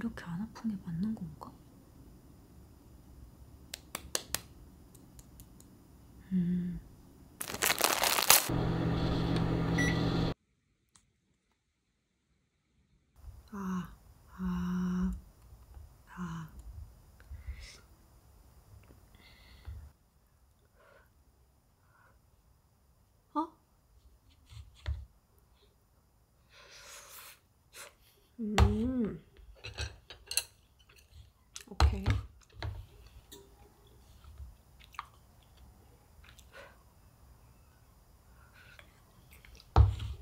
이렇게 안 아픈 게 맞는 건가? 음. 아, 아, 아. 어? 음. 오케이.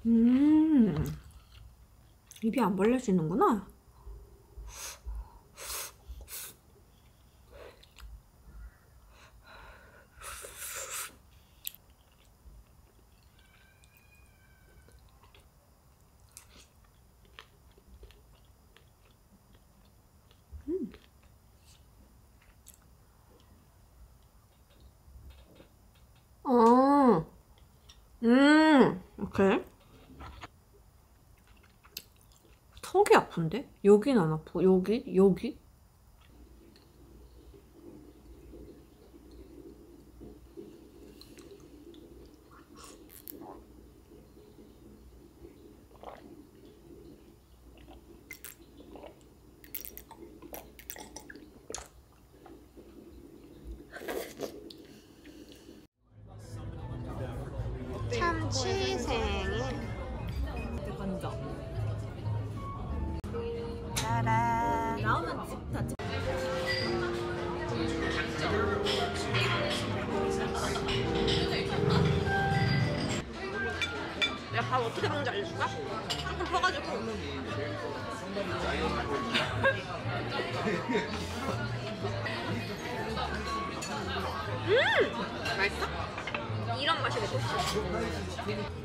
음. 입이 안 벌려지는구나. 어. 음. 오케이. 턱이 아픈데? 여긴 안 아프고 여기? 여기? 참치생 밥 어떻게 먹는지 알려줄까? 조금 퍼가지고. 음! 맛있어? 이런 맛이 먹고 싶어.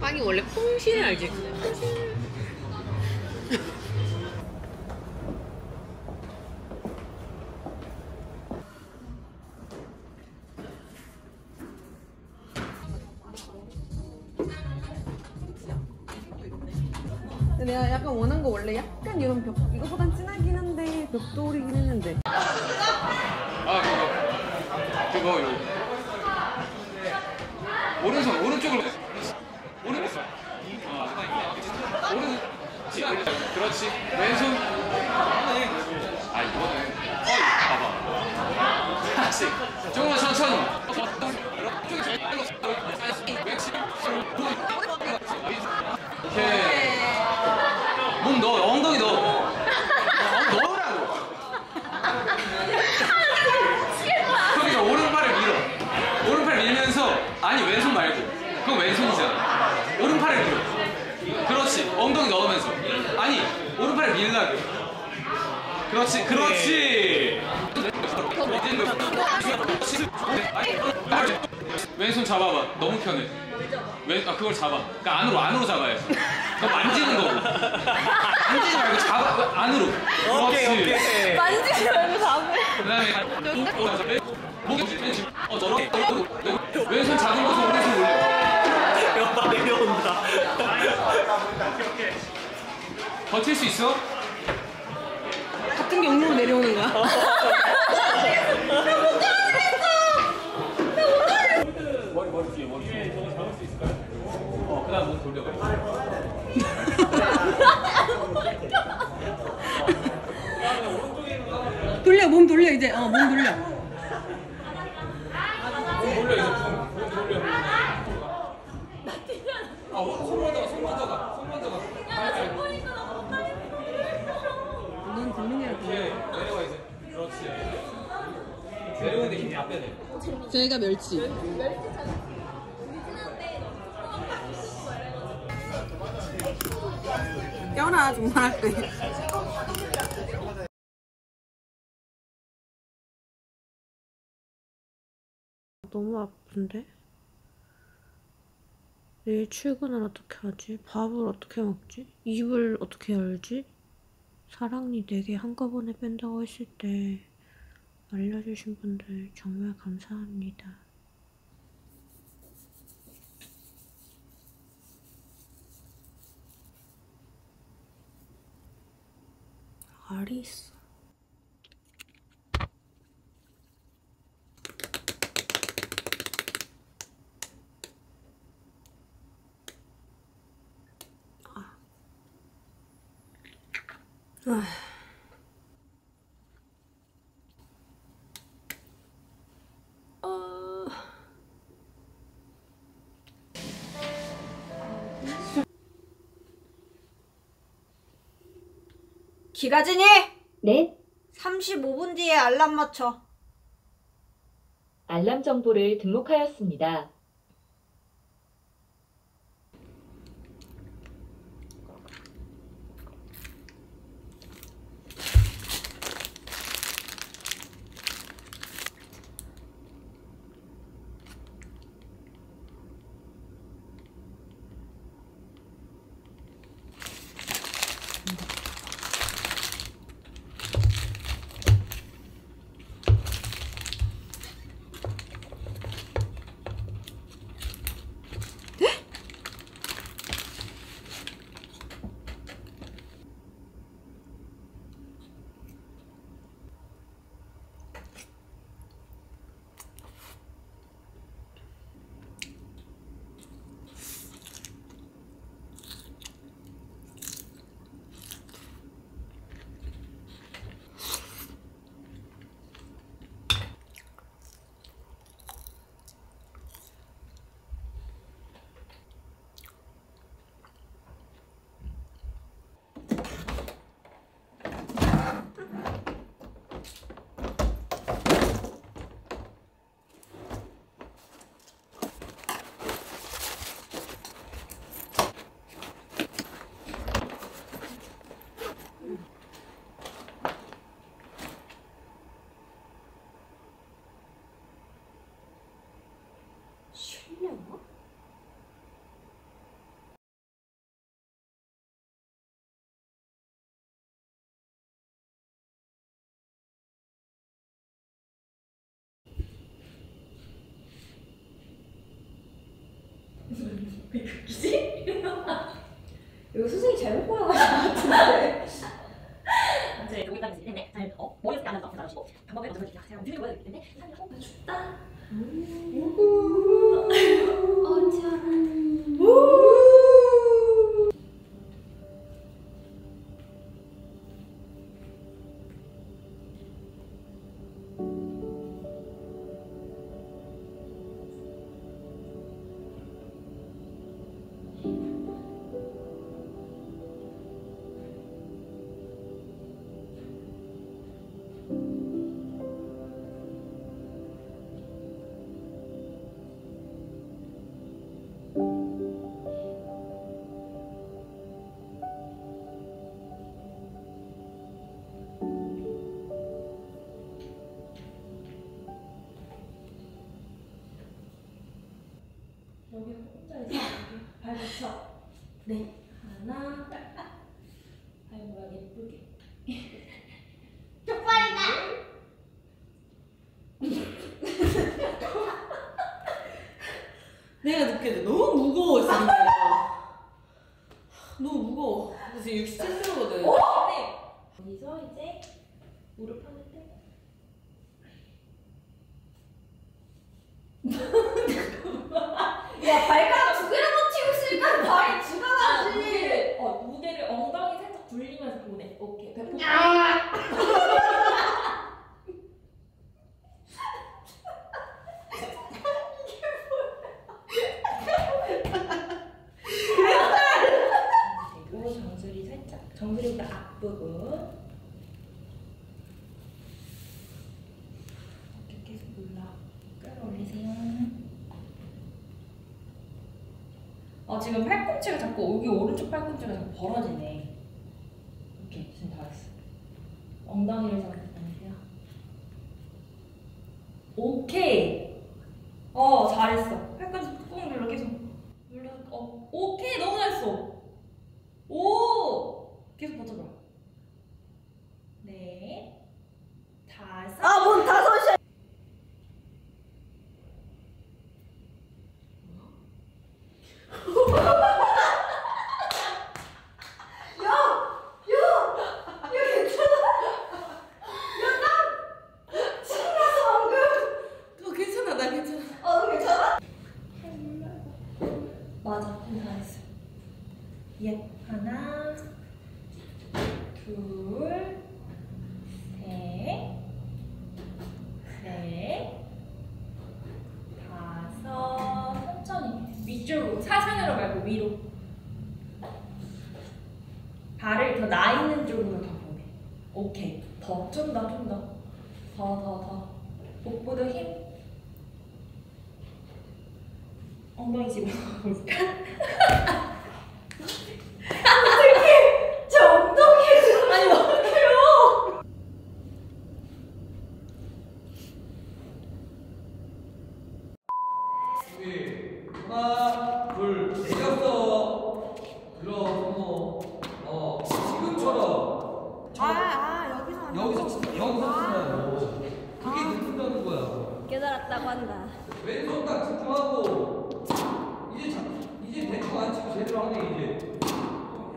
빵이 원래 퐁신을 알지? 내가 약간 원한 거 원래 약간 이런 벽 이거보단 진하긴 한데 벽돌이긴 했는데 아 그거 그거 요 오른손 오른쪽으로 오른손. 어. 오른 그렇지. 왼손. 아 이거는 어 봐봐. 다시 조금만 천천히 오케이 몸 넣어 엉덩이 넣어 어, 넣으라고 그러니까 오른팔을 밀어. 오른팔 밀면서 아니 왼손 말고 그건 왼손이잖아. 오른팔을 밀어. 그렇지. 엉덩이 넣으면서 아니 오른팔을 밀라고. 그렇지. 그렇지. 왼손 잡아봐. 너무 편해. 왼, 아 그걸 잡아. 그러니까 안으로 안으로 잡아야지. 그거 만지는 거고. 만지지 말고 잡아 안으로. 그렇지. 오케이. 만지지 말고 잡으래. 그다음에 목이 어 저렇게 왼손 잡은 곳에 오른손 올려 옆바 내려온다. 버틸 수 있어? 같은 경로로 내려오는 거야? 머리 머리 뒤에 머리 뒤에 저거 잡을 수 있을까요? 어 그다음 몸 돌려봐 돌려 몸 돌려 이제 어몸 돌려 몸 돌려 이제 내려오는데 힘다 빼내 저희가 멸치 껴라 정말 할 때 너무 아픈데? 내일 출근을 어떻게 하지? 밥을 어떻게 먹지? 입을 어떻게 열지? 사랑니 4개 한꺼번에 뺀다고 했을 때 알려주신 분들 정말 감사합니다. 알이 있어. 기가진이 네, 35분 뒤에 알람 맞춰. 알람 정보를 등록하였습니다. 이거 선생님 잘못 보여가지고 같은데. 이제 여기까지 있을 텐데, 잘 어, 머리를 안 한다. 그러시고 방법을 먼저 이렇게 제가 드리고 보여드리기 때문에 사람이 어, 춥다. 여 네. 하나. 발모양 예쁘게. 내가 느껴져 너무 무거워 지금 너무 무거워 그래서 지금 67kg거든. 여기서 이제 무릎 하는데 야 발가락 두 개를 버티고 있으니까 발이 아 지나가지. 무게를 어 무게를 엉덩이 살짝 굴리면서 보내 오케이 배꼽 그리고 정수리 살짝 정수리보다 앞부분 이렇게 계속 올라 끌어올리세요. 어 지금 팔꿈치가 자꾸 여기 오른쪽 팔꿈치가 자꾸 벌어지네. 오케이 지금 다 했어. 엉덩이를 잡고 다니세요. 오케이. 어 잘했어. 팔꿈치 꾹 눌러 계속. 눌러. 어 오케이 너무 잘했어. 오! 계속 버텨봐 네 다섯 아뭔 다섯이야. 어, 괜찮아, 나 괜찮아. 어 괜찮아? 맞아 잘했어 예 하나 둘 셋 넷 다섯 천천히. 위쪽으로 사선으로 말고 위로. 발을 더 나 있는 쪽으로 더 보내 오케이. 더 좀 더 좀 더 더 더 더. 복부도 힘. 엉덩이 집어볼까? 저 엉덩이에 아니 어떡해요 준비 하나 둘 내렸어 들어 손목 어 지금처럼 아아 여기서 여기서 치- 여기서 치라고 그게 느낀다는 깨달았다고 한다. 왼손 딱 집중하고 이제 자, 이제 대충 안 치고 제대로 하네 이제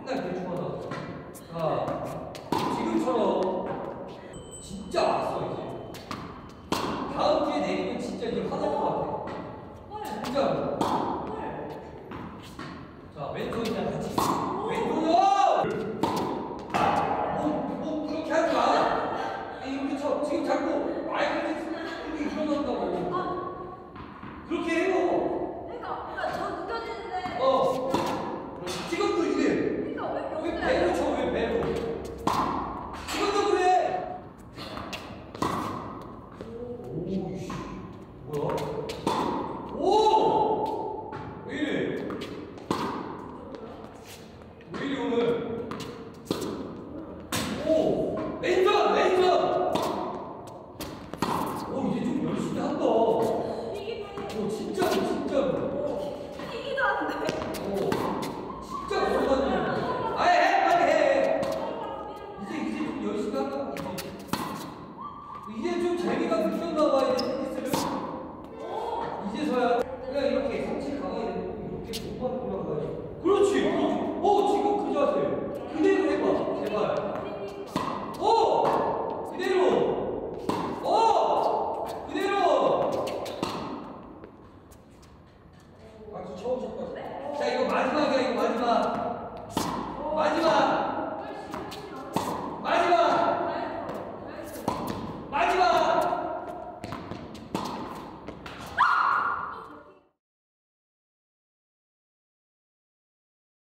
맨날 대충 하다 자 지금처럼 진짜 Invite